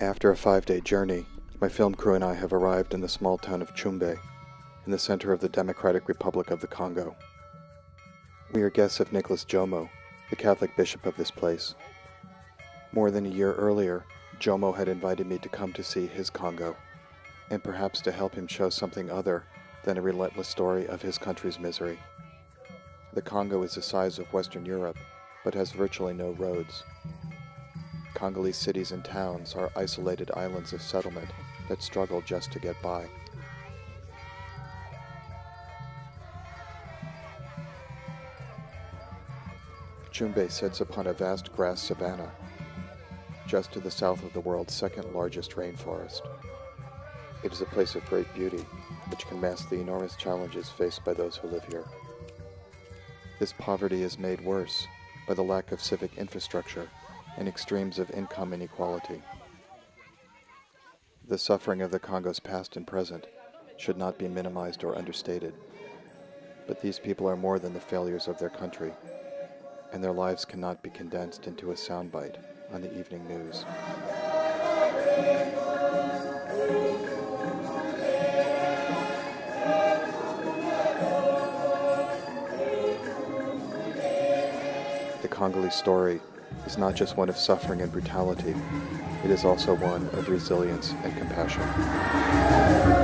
After a five day journey, my film crew and I have arrived in the small town of Tshumbe, in the center of the Democratic Republic of the Congo. We are guests of Nicolas Djomo, the Catholic bishop of this place. More than a year earlier, Djomo had invited me to come to see his Congo, and perhaps to help him show something other than a relentless story of his country's misery. The Congo is the size of Western Europe, but has virtually no roads. Congolese cities and towns are isolated islands of settlement that struggle just to get by. Tshumbe sits upon a vast grass savanna, just to the south of the world's second largest rainforest. It is a place of great beauty, which can mask the enormous challenges faced by those who live here. This poverty is made worse by the lack of civic infrastructure and extremes of income inequality. The suffering of the Congo's past and present should not be minimized or understated. But these people are more than the failures of their country, and their lives cannot be condensed into a soundbite on the evening news. The Congolese story is not just one of suffering and brutality, it is also one of resilience and compassion.